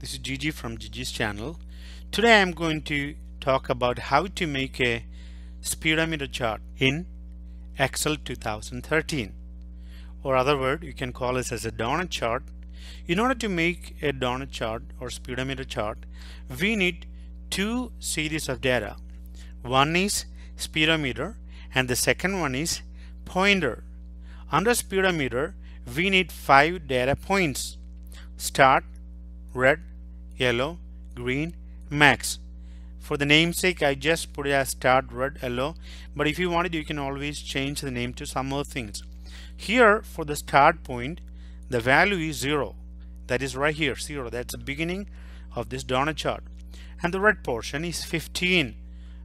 This is Gigi from Gigi's channel. Today I'm going to talk about how to make a speedometer chart in Excel 2013 or other word you can call this as a donut chart. In order to make a donut chart or speedometer chart we need two series of data. One is speedometer and the second one is pointer. Under speedometer we need five data points start red yellow green max. For the namesake I just put it as start red yellow. But if you wanted you can always change the name to some other things. Here for the start point the value is zero. That is right here zero. That's the beginning of this donut chart. And the red portion is 15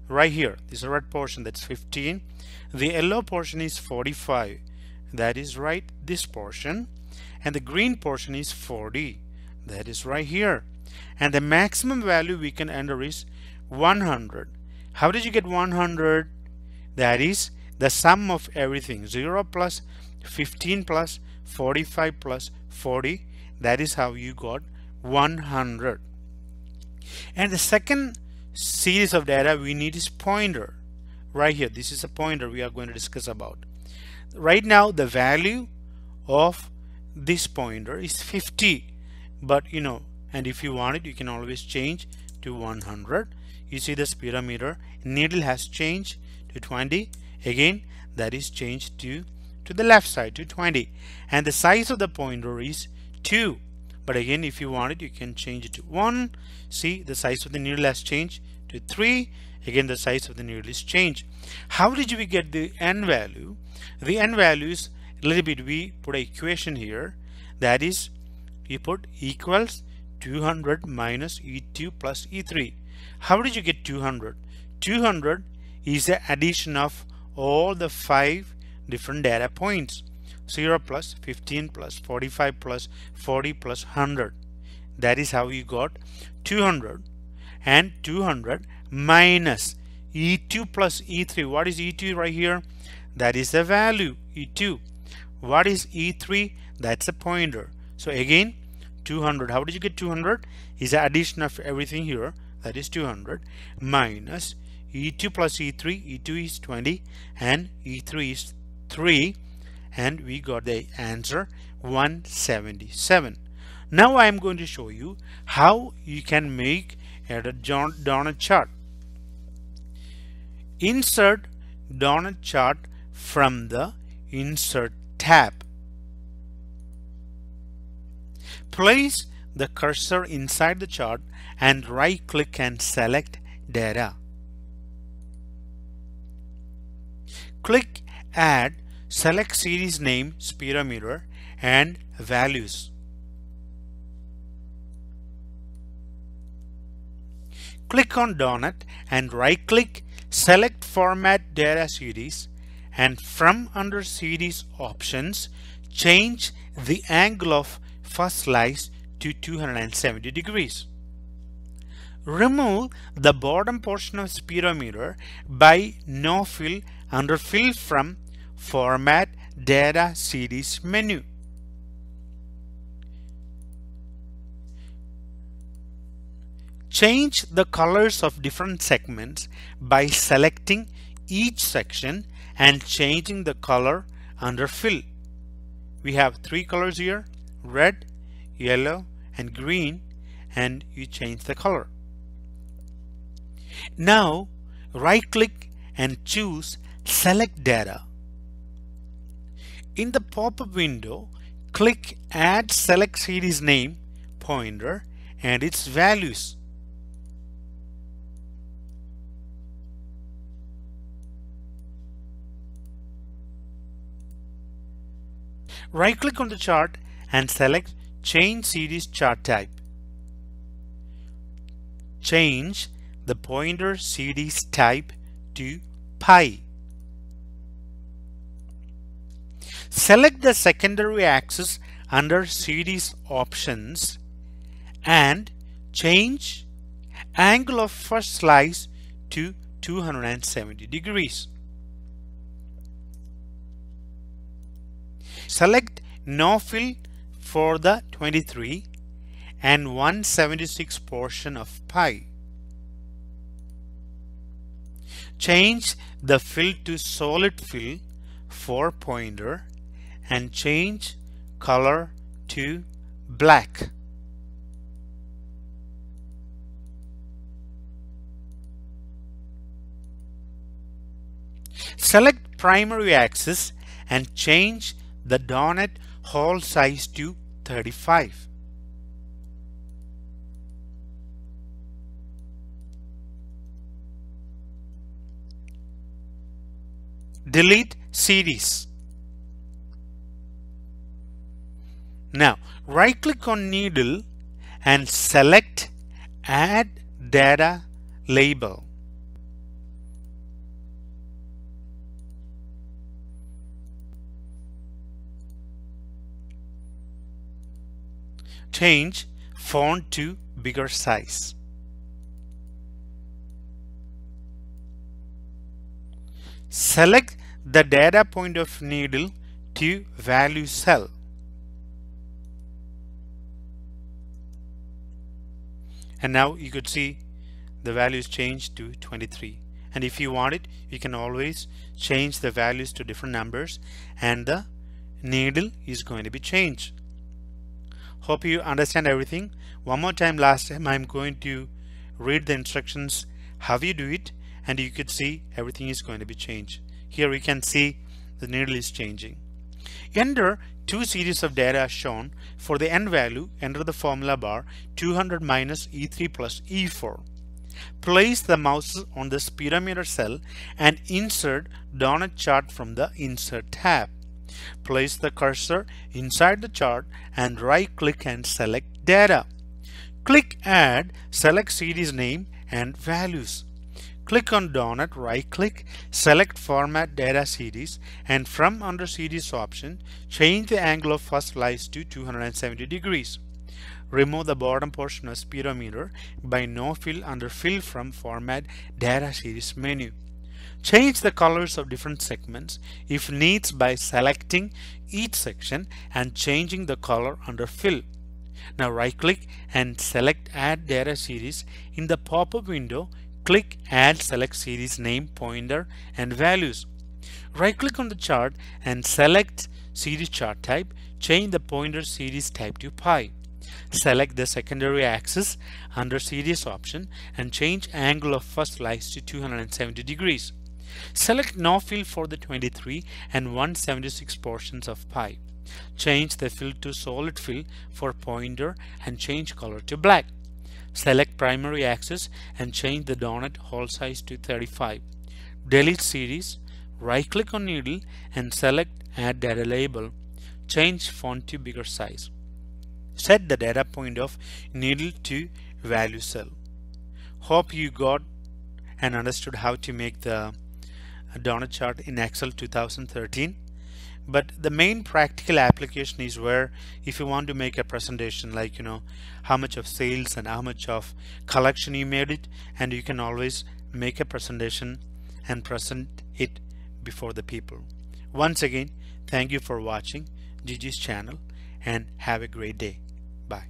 right here. This is red portion. That's 15 the yellow portion is 45 that is right this portion. And the green portion is 40 that is right here. And the maximum value we can enter is 100 how did you get 100 that is the sum of everything. 0 plus 15 plus 45 plus 40 that is how you got 100 and the second series of data we need is pointer. Right here. This is a pointer we are going to discuss about. Right now the value of this pointer is 50 but you know and if you want it you can always change to 100 you see the speedometer needle has changed to 20 again that is changed to to the left side to 20 and the size of the pointer is 2 but again if you want it you can change it to 1 see the size of the needle has changed to 3 again the size of the needle is changed. How did we get the n value? The n value is a little bit we put a equation here. That is we put equals 200 minus E2 plus E3. How did you get 200? 200 is the addition of all the five different data points. 0 plus 15 plus 45 plus 40 plus 100. That is how you got 200 and 200 minus E2 plus E3. What is E2 right here? That is the value E2. What is E3? That's a pointer. So again 200 how did you get 200 is the addition of everything here that is 200 minus e2 plus e3 e2 is 20 and e3 is 3 and we got the answer 177 now I am going to show you how you can make a donut chart. Insert donut chart from the insert tab Place the cursor inside the chart and right click and select data. Click add, select series name speedometer and values. Click on donut and right click select format data series and from under series options change the angle of first slice to 270 degrees. Remove the bottom portion of speedometer by no fill under fill from format data series menu. Change the colors of different segments by selecting each section and changing the color under fill. We have three colors here red, yellow and green and you change the color. Now right click and choose select data. In the pop-up window click add select series name pointer and its values. Right click on the chart and select Change Series Chart Type. Change the pointer series type to pie. Select the secondary axis under series options and change angle of first slice to 270 degrees. Select no fill for the 23 and 176 portion of pie. Change the fill to solid fill for pointer and change color to black. Select primary axis and change the donut hole size to 35. Delete series. Now right click on needle and select add data label. Change font to bigger size. Select the data point of needle to value cell. And now you could see the values changed to 23 and if you want it you can always change the values to different numbers and the needle is going to be changed hope you understand everything. One more time last time I'm going to read the instructions how you do it and you could see everything is going to be changed. Here we can see the needle is changing. Enter two series of data shown for the end value. Enter the formula bar 200 minus e3 plus e4 place the mouse on the speedometer cell and insert donut chart from the insert tab Place the cursor inside the chart and right click and select data. Click add, select series name and values. Click on donut, right click, select format data series and from under series option, change the angle of first slice to 270 degrees. Remove the bottom portion of speedometer by no fill under fill from format data series menu. Change the colors of different segments if needs by selecting each section and changing the color under fill. Now right click and select add data series. In the pop-up window, click add select series name, pointer and values. Right click on the chart and select series chart type. Change the pointer series type to pie. Select the secondary axis under series option and change angle of first slice to 270 degrees. Select no fill for the 23 and 176 portions of pie. Change the fill to solid fill for pointer and change color to black. Select primary axis and change the donut hole size to 35. Delete series, right click on needle and select add data label. Change font to bigger size. Set the data point of needle to value cell. Hope you got and understood how to make the donut chart in Excel 2013 but the main practical application is where if you want to make a presentation like you know how much of sales and how much of collection you made it and you can always make a presentation and present it before the people. Once again thank you for watching Gigi's channel and have a great day. Bye